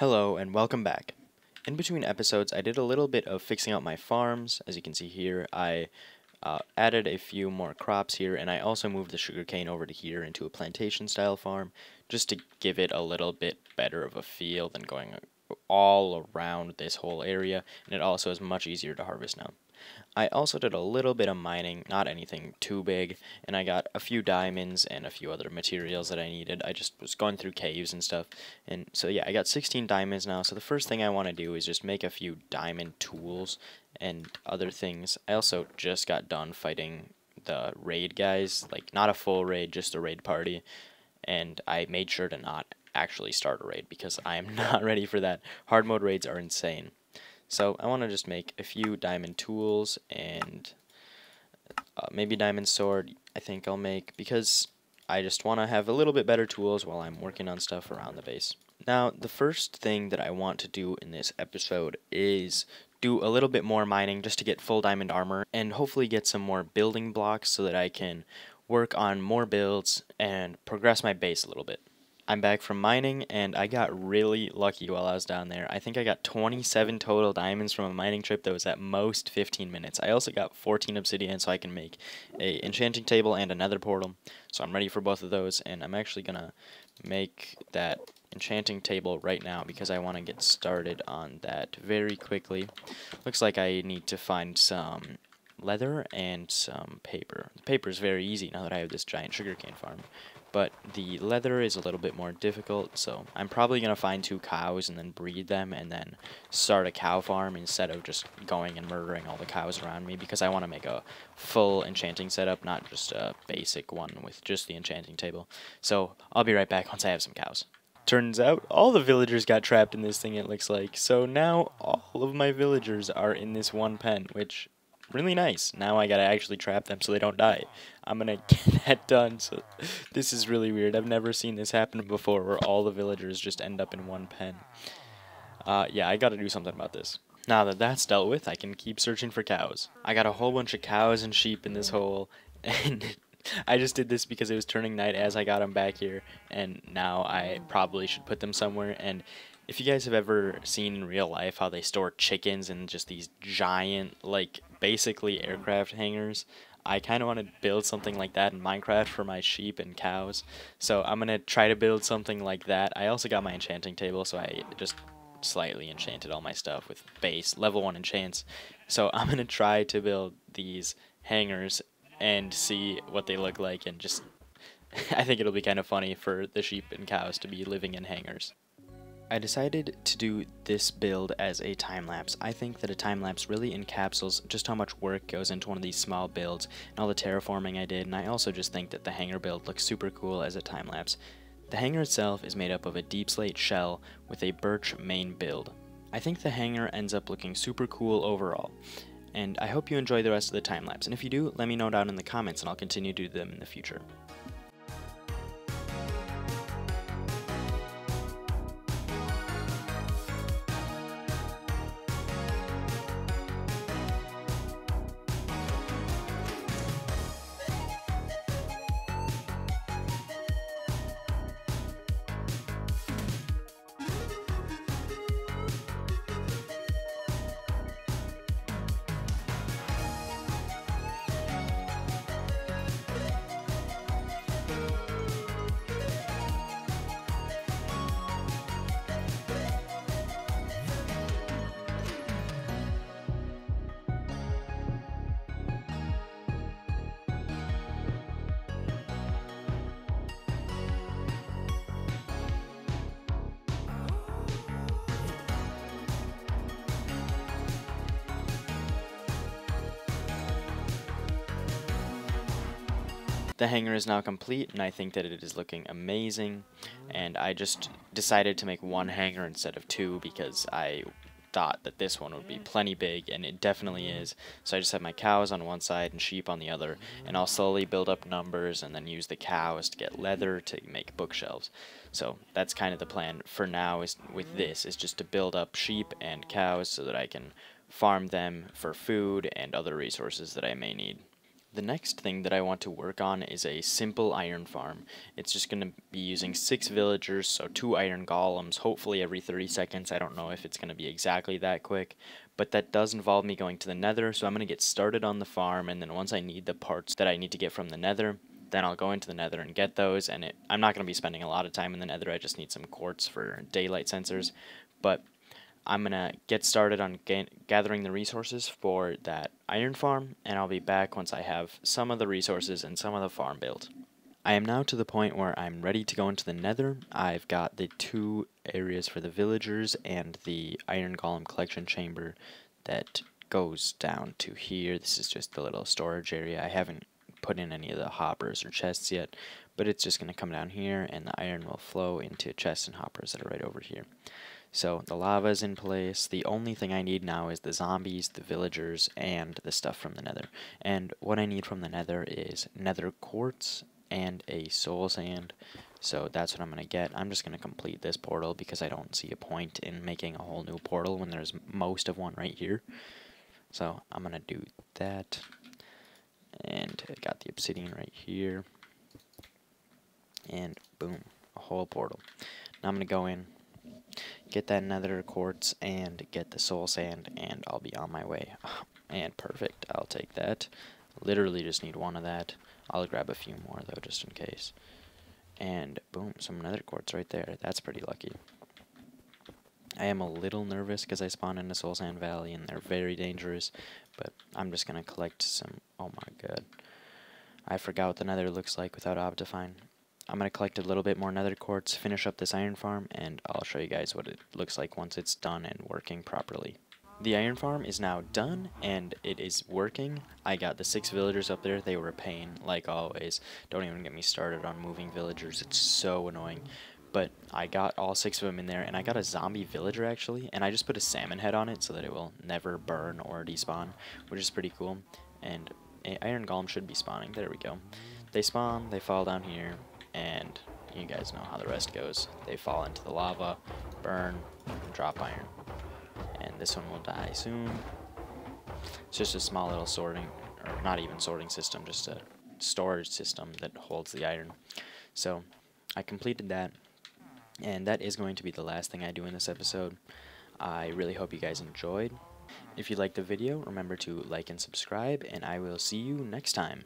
Hello and welcome back. In between episodes, I did a little bit of fixing out my farms. As you can see here, I uh, added a few more crops here, and I also moved the sugarcane over to here into a plantation style farm, just to give it a little bit better of a feel than going all around this whole area, and it also is much easier to harvest now. I also did a little bit of mining, not anything too big, and I got a few diamonds and a few other materials that I needed. I just was going through caves and stuff, and so yeah, I got 16 diamonds now, so the first thing I want to do is just make a few diamond tools and other things. I also just got done fighting the raid guys, like not a full raid, just a raid party, and I made sure to not actually start a raid because I am not ready for that. Hard mode raids are insane. So I want to just make a few diamond tools and uh, maybe diamond sword I think I'll make because I just want to have a little bit better tools while I'm working on stuff around the base. Now the first thing that I want to do in this episode is do a little bit more mining just to get full diamond armor and hopefully get some more building blocks so that I can work on more builds and progress my base a little bit. I'm back from mining and I got really lucky while I was down there. I think I got 27 total diamonds from a mining trip that was at most 15 minutes. I also got 14 obsidian so I can make a enchanting table and another portal. So I'm ready for both of those and I'm actually going to make that enchanting table right now because I want to get started on that very quickly. Looks like I need to find some leather and some paper. The paper is very easy now that I have this giant sugarcane farm but the leather is a little bit more difficult, so I'm probably going to find two cows and then breed them and then start a cow farm instead of just going and murdering all the cows around me because I want to make a full enchanting setup, not just a basic one with just the enchanting table. So I'll be right back once I have some cows. Turns out all the villagers got trapped in this thing it looks like, so now all of my villagers are in this one pen, which really nice. Now I gotta actually trap them so they don't die. I'm gonna get that done. So this is really weird. I've never seen this happen before, where all the villagers just end up in one pen. Uh, yeah, I gotta do something about this. Now that that's dealt with, I can keep searching for cows. I got a whole bunch of cows and sheep in this hole, and I just did this because it was turning night as I got them back here, and now I probably should put them somewhere. And if you guys have ever seen in real life how they store chickens in just these giant, like, basically aircraft hangars, I kind of want to build something like that in Minecraft for my sheep and cows. So I'm going to try to build something like that. I also got my enchanting table, so I just slightly enchanted all my stuff with base, level 1 enchants. So I'm going to try to build these hangars and see what they look like and just... I think it'll be kind of funny for the sheep and cows to be living in hangars. I decided to do this build as a time-lapse. I think that a time-lapse really encapsulates just how much work goes into one of these small builds and all the terraforming I did, and I also just think that the hangar build looks super cool as a time-lapse. The hangar itself is made up of a deepslate shell with a birch main build. I think the hangar ends up looking super cool overall, and I hope you enjoy the rest of the time-lapse, and if you do, let me know down in the comments and I'll continue to do them in the future. The hangar is now complete, and I think that it is looking amazing. And I just decided to make one hangar instead of two because I thought that this one would be plenty big, and it definitely is. So I just have my cows on one side and sheep on the other, and I'll slowly build up numbers and then use the cows to get leather to make bookshelves. So that's kind of the plan for now is with this, is just to build up sheep and cows so that I can farm them for food and other resources that I may need. The next thing that I want to work on is a simple iron farm. It's just going to be using six villagers, so two iron golems, hopefully every 30 seconds. I don't know if it's going to be exactly that quick, but that does involve me going to the nether, so I'm going to get started on the farm, and then once I need the parts that I need to get from the nether, then I'll go into the nether and get those, and it, I'm not going to be spending a lot of time in the nether, I just need some quartz for daylight sensors, but I'm going to get started on gathering the resources for that iron farm, and I'll be back once I have some of the resources and some of the farm built. I am now to the point where I'm ready to go into the nether. I've got the two areas for the villagers and the iron golem collection chamber that goes down to here. This is just the little storage area. I haven't put in any of the hoppers or chests yet, but it's just going to come down here and the iron will flow into chests and hoppers that are right over here. So the lava is in place. The only thing I need now is the zombies, the villagers, and the stuff from the nether. And what I need from the nether is nether quartz and a soul sand. So that's what I'm going to get. I'm just going to complete this portal because I don't see a point in making a whole new portal when there's most of one right here. So I'm going to do that. And I got the obsidian right here. And boom, a whole portal. Now I'm going to go in, get that nether quartz and get the soul sand and I'll be on my way. And perfect, I'll take that. Literally just need one of that. I'll grab a few more though just in case. And boom, some nether quartz right there. That's pretty lucky. I am a little nervous because I spawned in the Soul Sand Valley and they're very dangerous, but I'm just going to collect some... Oh my god. I forgot what the nether looks like without Optifine. I'm going to collect a little bit more nether quartz, finish up this iron farm, and I'll show you guys what it looks like once it's done and working properly. The iron farm is now done, and it is working. I got the six villagers up there. They were a pain, like always. Don't even get me started on moving villagers. It's so annoying. But I got all six of them in there, and I got a zombie villager, actually. And I just put a salmon head on it so that it will never burn or despawn, which is pretty cool. And iron golem should be spawning. There we go. They spawn, they fall down here, and you guys know how the rest goes. They fall into the lava, burn, drop iron. And this one will die soon. It's just a small little sorting, or not even sorting system, just a storage system that holds the iron. So, I completed that, and that is going to be the last thing I do in this episode. I really hope you guys enjoyed. If you liked the video, remember to like and subscribe, and I will see you next time.